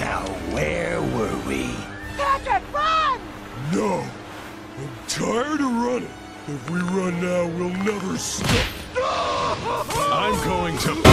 Now, where were we? Patrick, run! No! I'm tired of running. If we run now, we'll never stop. I'm going to